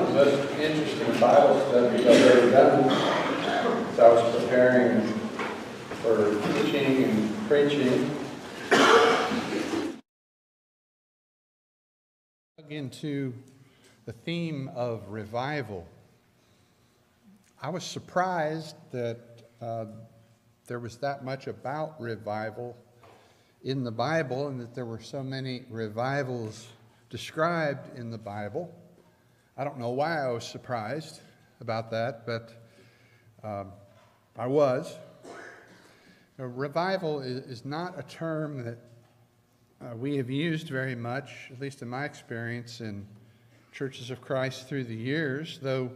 of the most interesting Bible studies I've ever done as I was preparing for teaching and preaching. Into the theme of revival. I was surprised that uh, there was that much about revival in the Bible and that there were so many revivals described in the Bible. I don't know why I was surprised about that, but um, I was. Revival is, is, not a term that uh, we have used very much, at least in my experience in churches of Christ through the years, though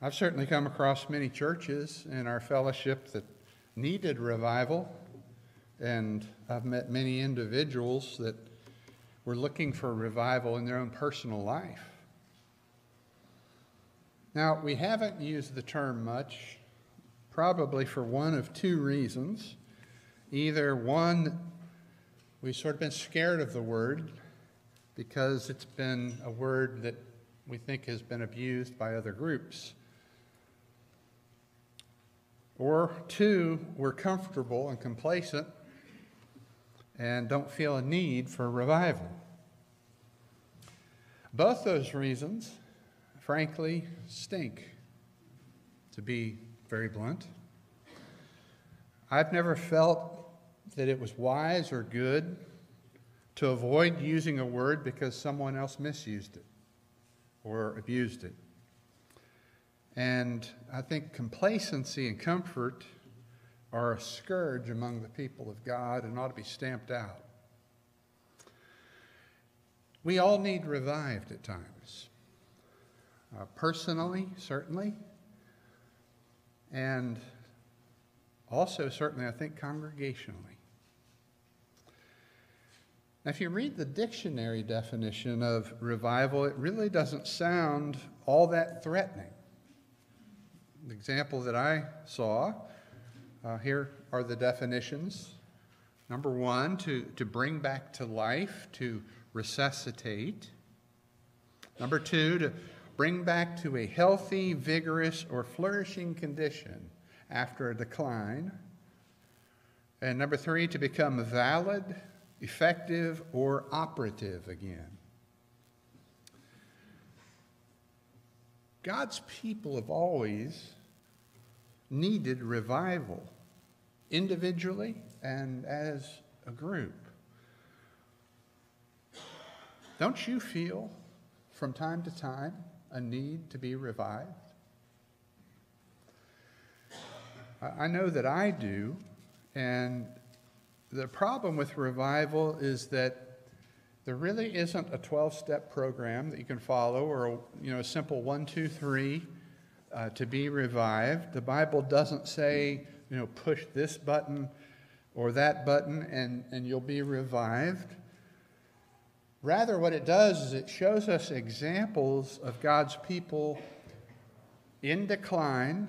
I've certainly come across many churches in our fellowship that needed revival, and I've met many individuals that were looking for revival in their own personal life. Now, we haven't used the term much, probably for one of two reasons. Either one, we've sort of been scared of the word because it's been a word that we think has been abused by other groups. Or two, we're comfortable and complacent and don't feel a need for revival. Both those reasons, frankly, stink, to be very blunt. I've never felt that it was wise or good to avoid using a word because someone else misused it or abused it. And I think complacency and comfort are a scourge among the people of God and ought to be stamped out. We all need revived at times. Uh, personally, certainly. And also, certainly, I think congregationally. Now, if you read the dictionary definition of revival, it really doesn't sound all that threatening. The example that I saw, uh, here are the definitions. Number one, to, to bring back to life, to resuscitate. Number two, to bring back to a healthy, vigorous, or flourishing condition after a decline. And number three, to become valid, effective, or operative again. God's people have always needed revival, individually and as a group. Don't you feel from time to time a need to be revived? I know that I do, and the problem with revival is that there really isn't a 12-step program that you can follow or a, you know, a simple one, two, three uh, to be revived. The Bible doesn't say, you know, push this button or that button and, and you'll be revived. Rather, what it does is it shows us examples of God's people in decline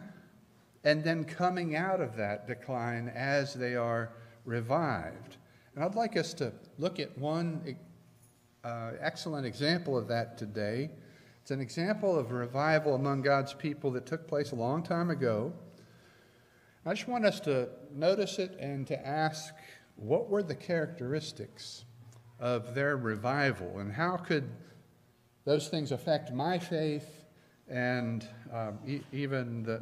and then coming out of that decline as they are revived. And I'd like us to look at one uh, excellent example of that today. It's an example of revival among God's people that took place a long time ago. I just want us to notice it and to ask what were the characteristics of their revival and how could those things affect my faith and um, e- even the,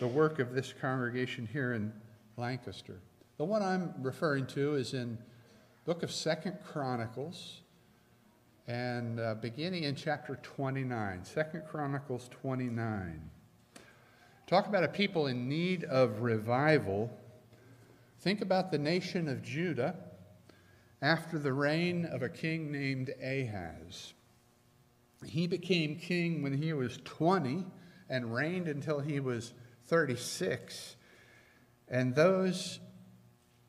the work of this congregation here in Lancaster. The one I'm referring to is in book of Second Chronicles, and uh, beginning in chapter 29, Second Chronicles 29. Talk about a people in need of revival. Think about the nation of Judah after the reign of a king named Ahaz. He became king when he was 20 and reigned until he was 36. And those,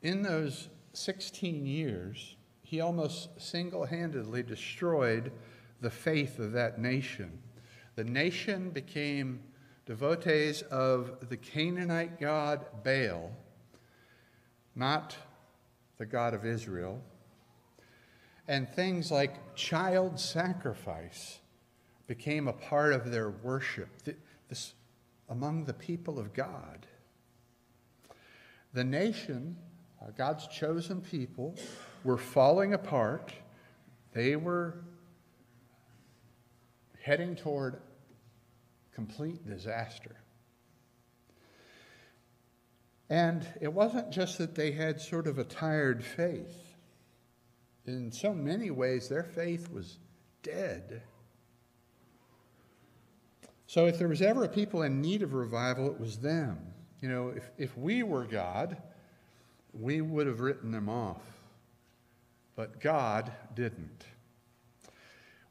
in those 16 years, he almost single handedly destroyed the faith of that nation. The nation became devotees of the Canaanite god Baal, not the God of Israel. And things like child sacrifice became a part of their worship this, among the people of God. The nation, uh, God's chosen people, were falling apart. They were heading toward complete disaster. And it wasn't just that they had sort of a tired faith. In so many ways, their faith was dead. So if there was ever a people in need of revival, it was them. You know, if, if we were God, we would have written them off. But God didn't.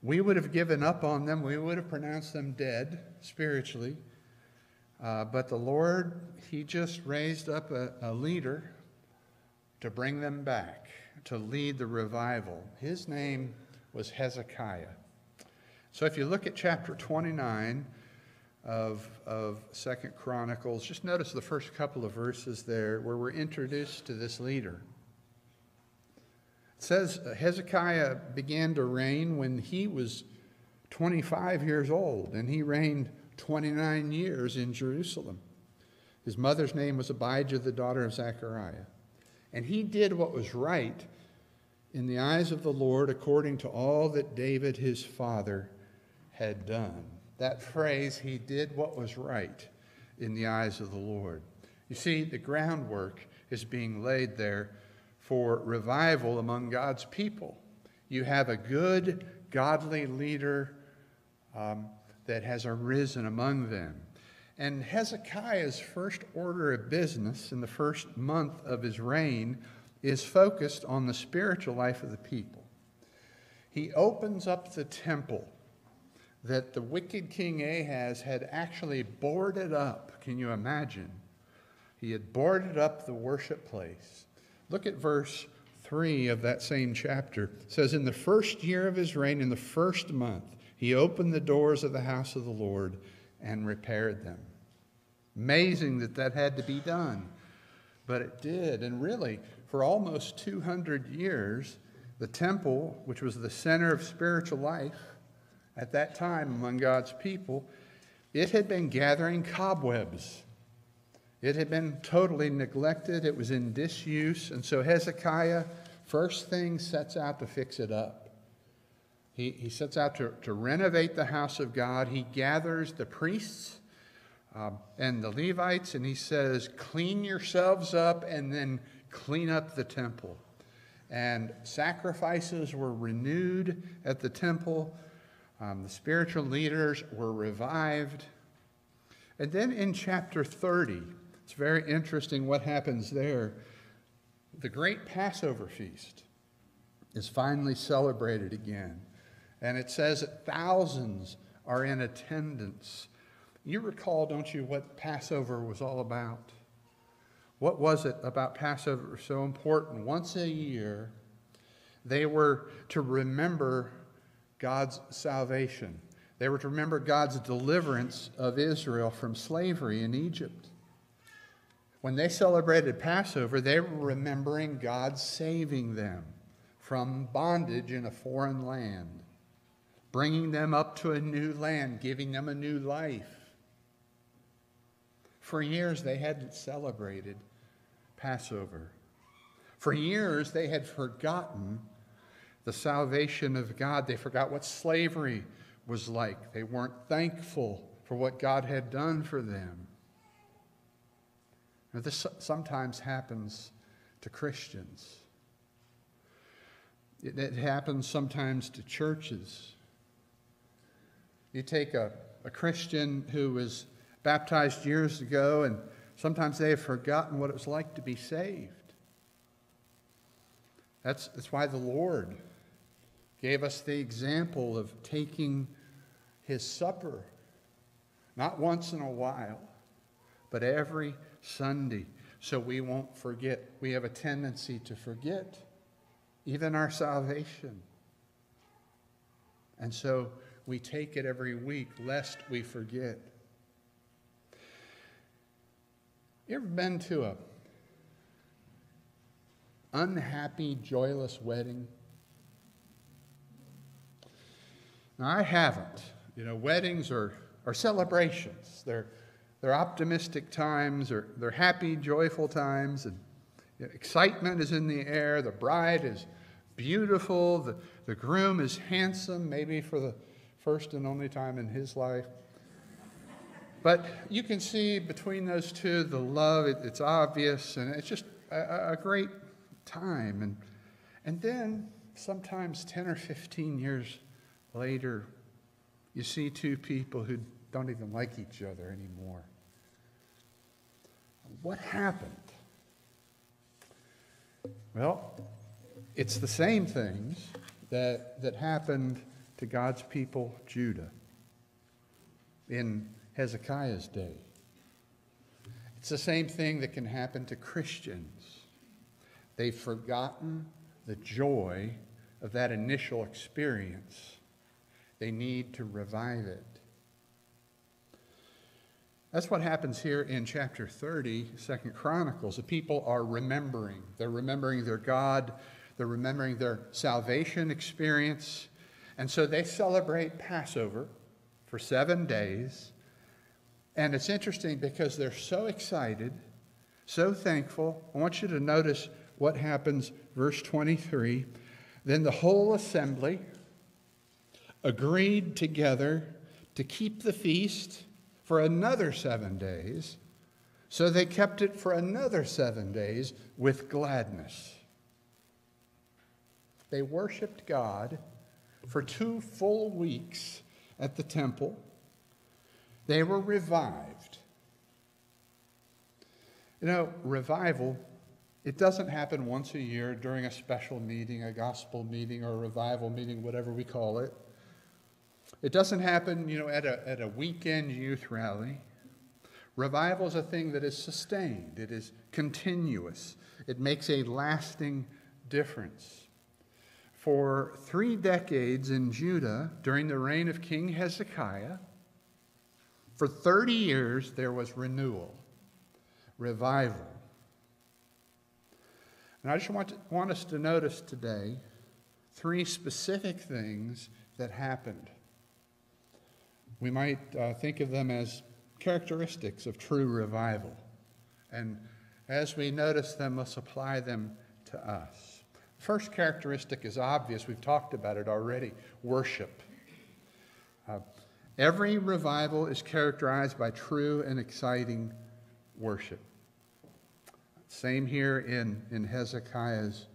We would have given up on them. We would have pronounced them dead spiritually. Uh, but the Lord, He just raised up a, a leader to bring them back, to lead the revival. His name was Hezekiah. So if you look at chapter 29 of, of Second Chronicles, just notice the first couple of verses there where we're introduced to this leader. It says uh, Hezekiah began to reign when he was 25 years old, and he reigned 29 years in Jerusalem. His mother's name was Abijah, the daughter of Zechariah. And he did what was right in the eyes of the Lord according to all that David his father had done. That phrase, he did what was right in the eyes of the Lord. You see, the groundwork is being laid there for revival among God's people. You have a good, godly leader um, that has arisen among them. And Hezekiah's first order of business in the first month of his reign is focused on the spiritual life of the people. He opens up the temple that the wicked King Ahaz had actually boarded up. Can you imagine? He had boarded up the worship place. Look at verse 3 of that same chapter. It says, In the first year of his reign, in the first month, he opened the doors of the house of the Lord and repaired them. Amazing that that had to be done, but it did. And really, for almost 200 years, the temple, which was the center of spiritual life at that time among God's people, it had been gathering cobwebs. It had been totally neglected. It was in disuse. And so Hezekiah, first thing, sets out to fix it up. He, he sets out to, to renovate the house of God. He gathers the priests um, and the Levites, and he says, Clean yourselves up and then clean up the temple. And sacrifices were renewed at the temple. Um, the spiritual leaders were revived. And then in chapter 30, it's very interesting what happens there. The great Passover feast is finally celebrated again. And it says that thousands are in attendance. You recall, don't you, what Passover was all about? What was it about Passover so important? Once a year, they were to remember God's salvation. They were to remember God's deliverance of Israel from slavery in Egypt. When they celebrated Passover, they were remembering God saving them from bondage in a foreign land bringing them up to a new land, giving them a new life. For years, they hadn't celebrated Passover. For years, they had forgotten the salvation of God. They forgot what slavery was like. They weren't thankful for what God had done for them. Now, this sometimes happens to Christians. It, it happens sometimes to churches. You take a, a Christian who was baptized years ago, and sometimes they have forgotten what it was like to be saved. That's, that's why the Lord gave us the example of taking his supper, not once in a while, but every Sunday, so we won't forget. We have a tendency to forget even our salvation. And so we take it every week lest we forget. You ever been to a unhappy, joyless wedding? Now, I haven't. You know, weddings are, are celebrations. They're, they're optimistic times, or they're happy, joyful times, and you know, excitement is in the air. The bride is beautiful. The, the groom is handsome, maybe for the first and only time in his life. But you can see between those two the love, it, it's obvious, and it's just a, a great time. And, and then sometimes 10 or 15 years later, you see two people who don't even like each other anymore. What happened? Well, it's the same things that, that happened to God's people, Judah, in Hezekiah's day. It's the same thing that can happen to Christians. They've forgotten the joy of that initial experience. They need to revive it. That's what happens here in chapter 30, Second Chronicles. The people are remembering. They're remembering their God, they're remembering their salvation experience. And so they celebrate Passover for seven days. And it's interesting because they're so excited, so thankful. I want you to notice what happens, verse 23. Then the whole assembly agreed together to keep the feast for another seven days. So they kept it for another seven days with gladness. They worshiped God for two full weeks at the temple. They were revived. You know, revival, it doesn't happen once a year during a special meeting, a gospel meeting, or a revival meeting, whatever we call it. It doesn't happen, you know, at a, at a weekend youth rally. Revival is a thing that is sustained, it is continuous, it makes a lasting difference. For three decades in Judah, during the reign of King Hezekiah, for 30 years there was renewal, revival. And I just want, to, want us to notice today three specific things that happened. We might uh, think of them as characteristics of true revival. And as we notice them, let's apply them to us. First characteristic is obvious. We've talked about it already worship. Uh, every revival is characterized by true and exciting worship. Same here in, in Hezekiah's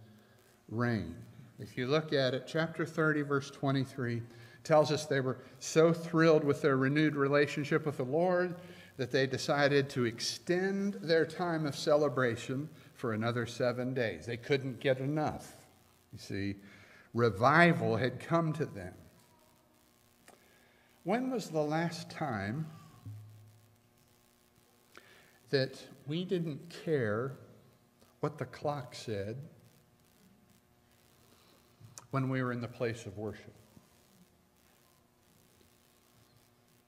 reign. If you look at it, chapter 30, verse 23 tells us they were so thrilled with their renewed relationship with the Lord that they decided to extend their time of celebration for another seven days. They couldn't get enough. You see, revival had come to them. When was the last time that we didn't care what the clock said when we were in the place of worship?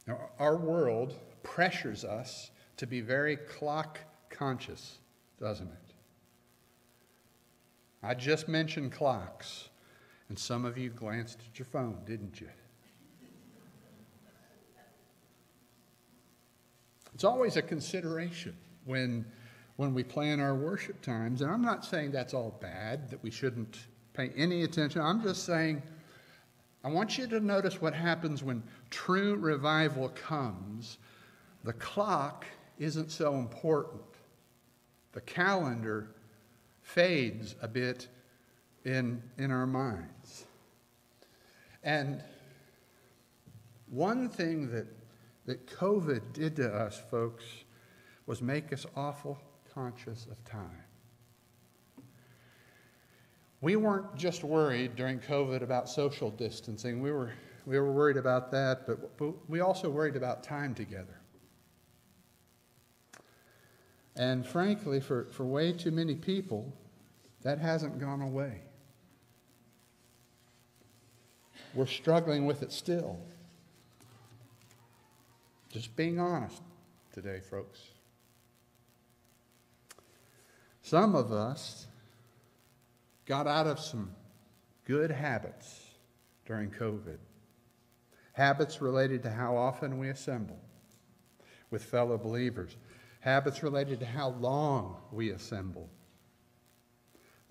Now, our world pressures us to be very clock conscious, doesn't it? I just mentioned clocks, and some of you glanced at your phone, didn't you? It's always a consideration when, when we plan our worship times, and I'm not saying that's all bad, that we shouldn't pay any attention. I'm just saying I want you to notice what happens when true revival comes. The clock isn't so important. The calendar fades a bit in, in our minds. And one thing that, that COVID did to us, folks, was make us awful conscious of time. We weren't just worried during COVID about social distancing. We were, we were worried about that, but, but we also worried about time together. And frankly, for, for way too many people, that hasn't gone away. We're struggling with it still. Just being honest today, folks. Some of us got out of some good habits during COVID. habits related to how often we assemble with fellow believers, habits related to how long we assemble.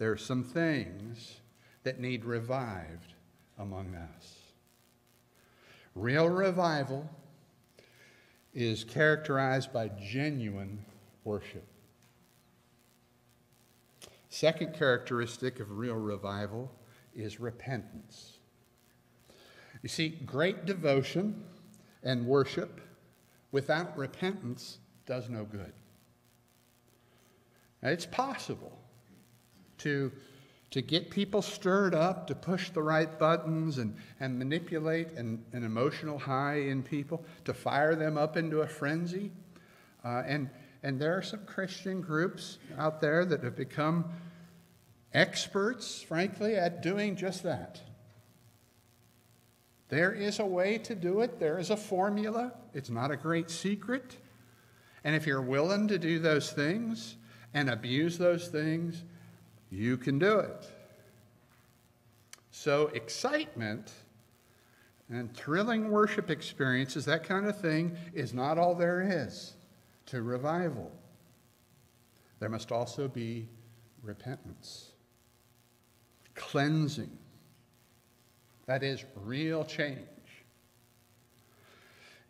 There are some things that need revived among us. Real revival is characterized by genuine worship. Second characteristic of real revival is repentance. You see, great devotion and worship without repentance does no good. Now, it's possible to, to get people stirred up, to push the right buttons and, and manipulate an, an emotional high in people, to fire them up into a frenzy. Uh, and, and there are some Christian groups out there that have become experts, frankly, at doing just that. There is a way to do it, there is a formula. It's not a great secret. And if you're willing to do those things and abuse those things, you can do it. So, excitement and thrilling worship experiences, that kind of thing, is not all there is to revival. There must also be repentance, cleansing. That is real change.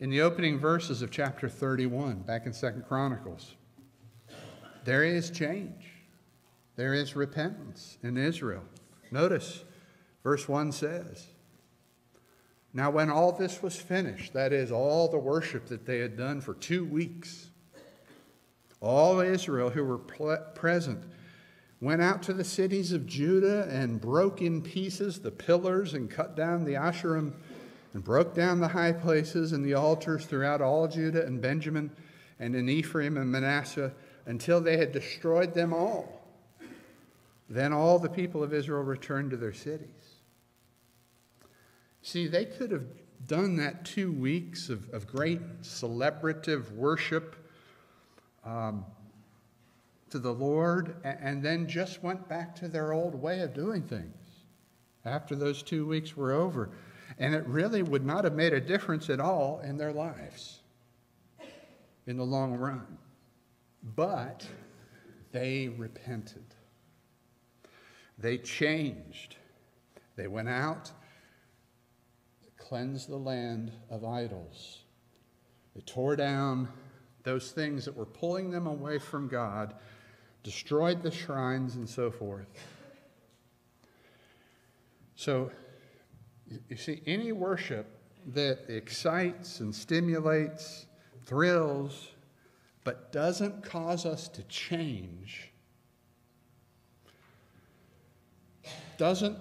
In the opening verses of chapter 31, back in Second Chronicles, there is change. There is repentance in Israel. Notice, verse 1 says, Now, when all this was finished, that is, all the worship that they had done for two weeks, all Israel who were present went out to the cities of Judah and broke in pieces the pillars and cut down the Asherim and broke down the high places and the altars throughout all Judah and Benjamin and in Ephraim and Manasseh until they had destroyed them all. Then all the people of Israel returned to their cities. See, they could have done that two weeks of, of great celebrative worship um, to the Lord and, and then just went back to their old way of doing things after those two weeks were over. And it really would not have made a difference at all in their lives in the long run. But they repented. They changed. They went out, cleansed the land of idols. They tore down those things that were pulling them away from God, destroyed the shrines, and so forth. So, you see, any worship that excites and stimulates, thrills, but doesn't cause us to change, doesn't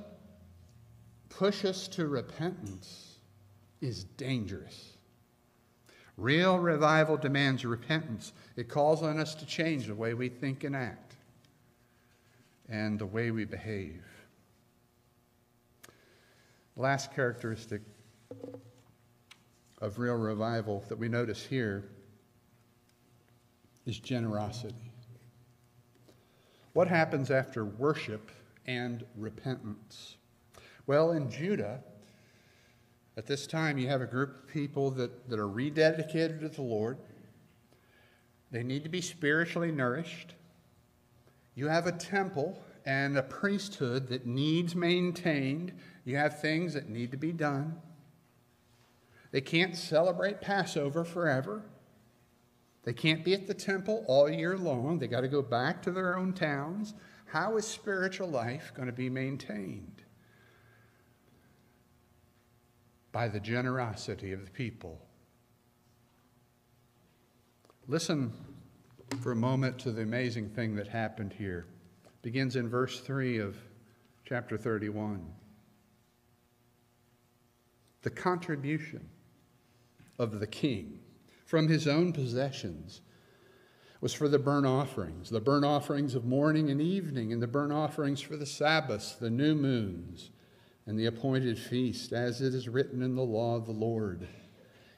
push us to repentance, is dangerous. Real revival demands repentance. It calls on us to change the way we think and act and the way we behave. Last characteristic of real revival that we notice here is generosity. What happens after worship and repentance? Well, in Judah, at this time, you have a group of people that, that are rededicated to the Lord. They need to be spiritually nourished. You have a temple and a priesthood that needs maintained you have things that need to be done. They can't celebrate Passover forever. They can't be at the temple all year long. They got to go back to their own towns. How is spiritual life going to be maintained? By the generosity of the people. Listen for a moment to the amazing thing that happened here. It begins in verse 3 of chapter 31 the contribution of the king from his own possessions was for the burnt offerings, the burnt offerings of morning and evening, and the burnt offerings for the Sabbaths, the new moons, and the appointed feast, as it is written in the law of the Lord.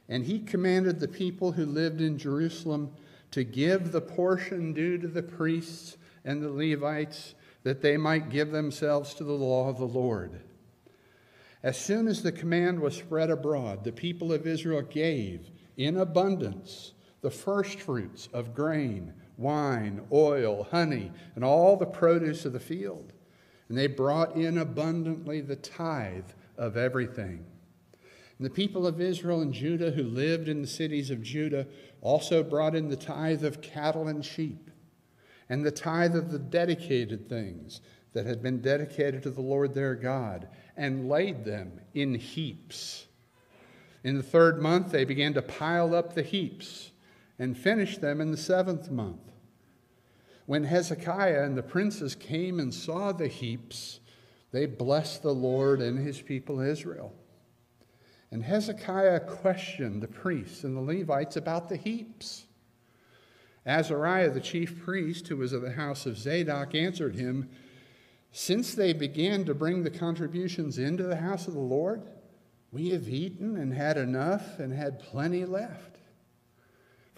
And he commanded the people who lived in Jerusalem to give the portion due to the priests and the Levites, that they might give themselves to the law of the Lord As soon as the command was spread abroad, the people of Israel gave in abundance the firstfruits of grain, wine, oil, honey, and all the produce of the field. And they brought in abundantly the tithe of everything. And the people of Israel and Judah who lived in the cities of Judah also brought in the tithe of cattle and sheep, and the tithe of the dedicated things that had been dedicated to the Lord their God, and laid them in heaps. In the third month, they began to pile up the heaps and finished them in the seventh month. When Hezekiah and the princes came and saw the heaps, they blessed the Lord and his people Israel. And Hezekiah questioned the priests and the Levites about the heaps. Azariah, the chief priest, who was of the house of Zadok, answered him, Since they began to bring the contributions into the house of the Lord, we have eaten and had enough and had plenty left.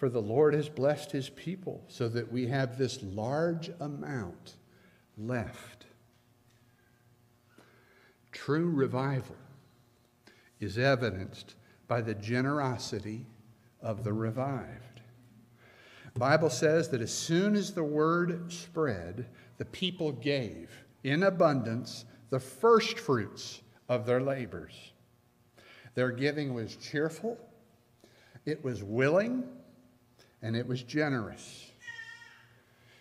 For the Lord has blessed his people so that we have this large amount left. True revival is evidenced by the generosity of the revived. Bible says that as soon as the word spread, the people gave in abundance the first fruits of their labors. Their giving was cheerful, it was willing, and it was generous.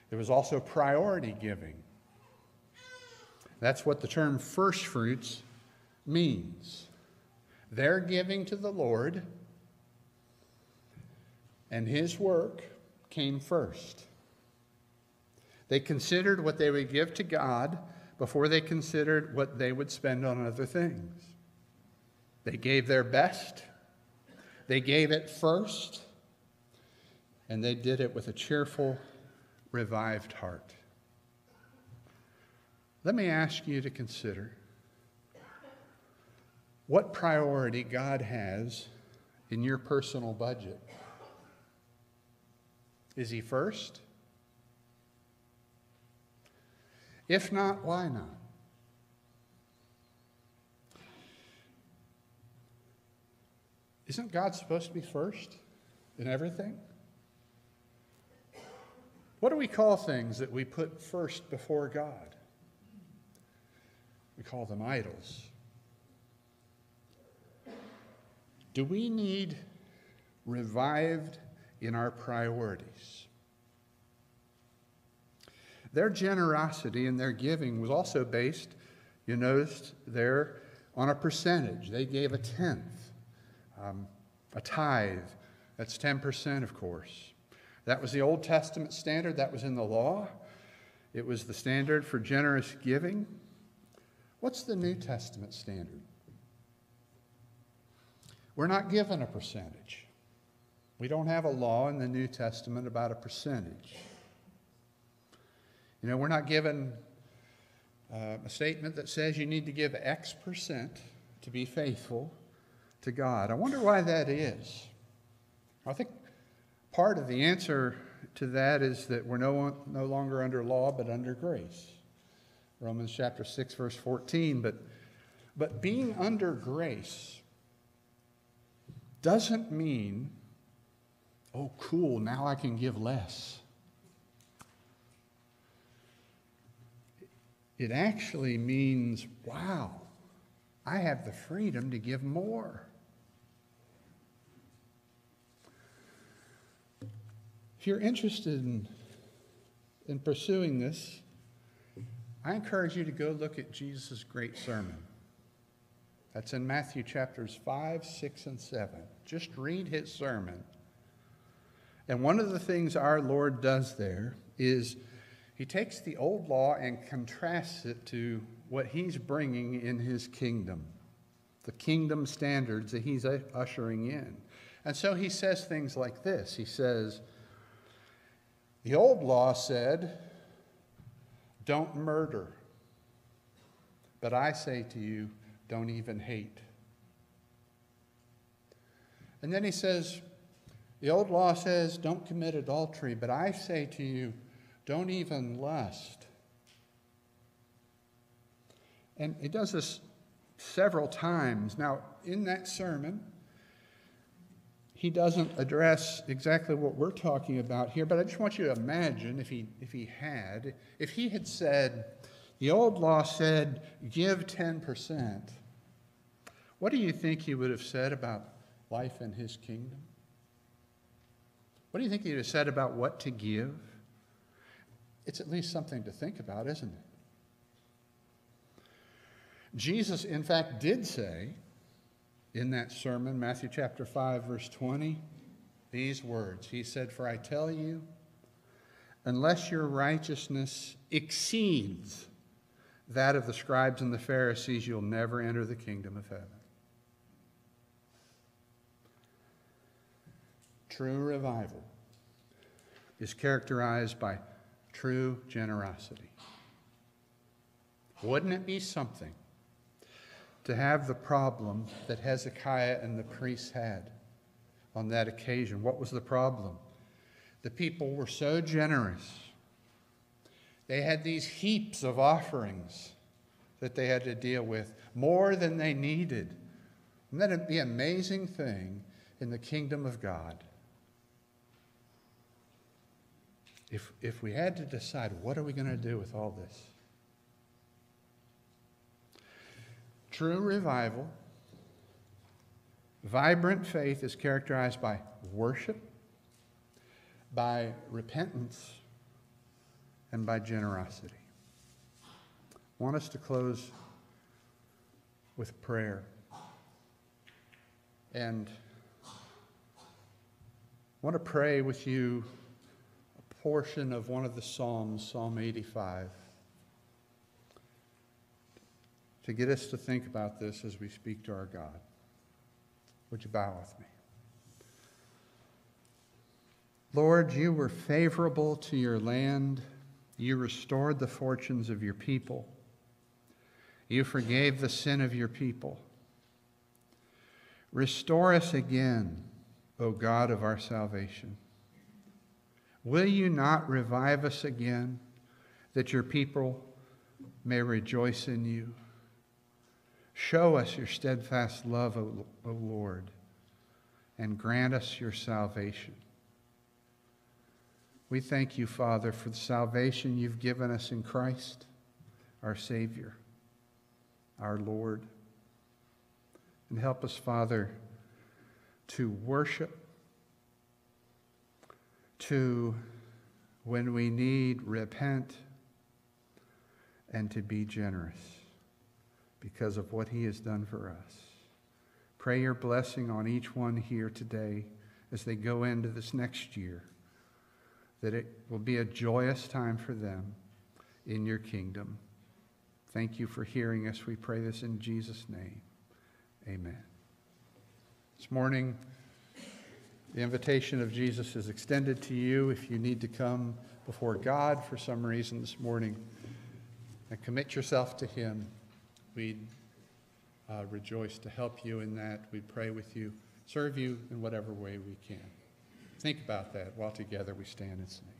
It was also priority giving. That's what the term first fruits means. Their giving to the Lord and His work came first. They considered what they would give to God before they considered what they would spend on other things. They gave their best, they gave it first, and they did it with a cheerful, revived heart. Let me ask you to consider what priority God has in your personal budget. Is He first? If not, why not? Isn't God supposed to be first in everything? What do we call things that we put first before God? We call them idols. Do we need revived in our priorities? Their generosity and their giving was also based, you noticed there, on a percentage. They gave a tenth, um, a tithe. That's 10%, of course. That was the Old Testament standard, that was in the law. It was the standard for generous giving. What's the New Testament standard? We're not given a percentage. We don't have a law in the New Testament about a percentage. You know, we're not given uh, a statement that says you need to give X percent to be faithful to God. I wonder why that is. I think part of the answer to that is that we're no, no longer under law but under grace. Romans chapter 6, verse 14. But, but being under grace doesn't mean, oh, cool, now I can give less. It actually means, wow, I have the freedom to give more. If you're interested in, in pursuing this, I encourage you to go look at Jesus' great sermon. That's in Matthew chapters 5, 6, and 7. Just read his sermon. And one of the things our Lord does there is he takes the old law and contrasts it to what he's bringing in his kingdom, the kingdom standards that he's ushering in. And so he says things like this He says, The old law said, don't murder. But I say to you, don't even hate. And then he says, the old law says, don't commit adultery, but I say to you, don't even lust. And he does this several times. Now, in that sermon, he doesn't address exactly what we're talking about here, but I just want you to imagine if he, if he had, if he had said, the old law said, give 10%, what do you think he would have said about life in his kingdom? What do you think he'd have said about what to give? It's at least something to think about, isn't it? Jesus, in fact, did say in that sermon, Matthew chapter 5, verse 20, these words. He said, For I tell you, unless your righteousness exceeds that of the scribes and the Pharisees, you'll never enter the kingdom of heaven. True revival is characterized by true generosity. Wouldn't it be something to have the problem that Hezekiah and the priests had on that occasion? What was the problem? The people were so generous. They had these heaps of offerings that they had to deal with, more than they needed. And that'd be an amazing thing in the kingdom of God. If, if we had to decide, what are we going to do with all this? True revival, vibrant faith is characterized by worship, by repentance, and by generosity. I want us to close with prayer. And I want to pray with you a portion of one of the Psalms, Psalm 85 to get us to think about this as we speak to our God. Would you bow with me? Lord, you were favorable to your land. You restored the fortunes of your people. You forgave the sin of your people. Restore us again, O God of our salvation. Will you not revive us again, that your people may rejoice in you? Show us your steadfast love, O, Lord, and grant us your salvation. We thank you, Father, for the salvation you've given us in Christ, our Savior, our Lord. And help us, Father, to worship, to, when we need, repent, and to be generous because of what he has done for us. Pray your blessing on each one here today as they go into this next year, that it will be a joyous time for them in your kingdom. Thank you for hearing us. We pray this in Jesus' name. Amen. This morning, the invitation of Jesus is extended to you if you need to come before God for some reason this morning and commit yourself to Him. We'd uh, rejoice to help you in that. We pray with you, serve you in whatever way we can. Think about that while together we stand and sing.